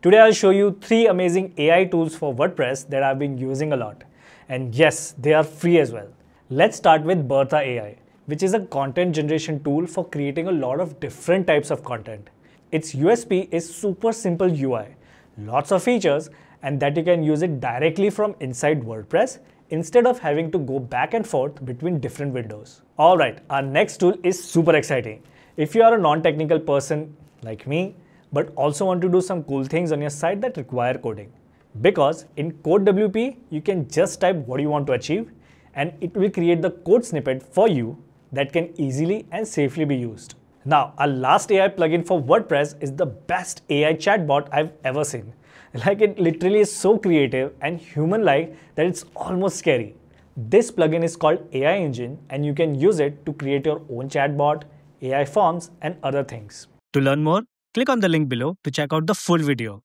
Today I'll show you three amazing AI tools for WordPress that I've been using a lot. And yes, they are free as well. Let's start with Bertha AI, which is a content generation tool for creating a lot of different types of content. Its USP is super simple UI, lots of features, and that you can use it directly from inside WordPress instead of having to go back and forth between different windows. Alright, our next tool is super exciting. If you are a non-technical person like me, but also want to do some cool things on your site that require coding. Because in CodeWP, you can just type what you want to achieve and it will create the code snippet for you that can easily and safely be used. Now, our last AI plugin for WordPress is the best AI chatbot I've ever seen. Like it literally is so creative and human-like that it's almost scary. This plugin is called AI Engine and you can use it to create your own chatbot, AI forms and other things. To learn more, click on the link below to check out the full video.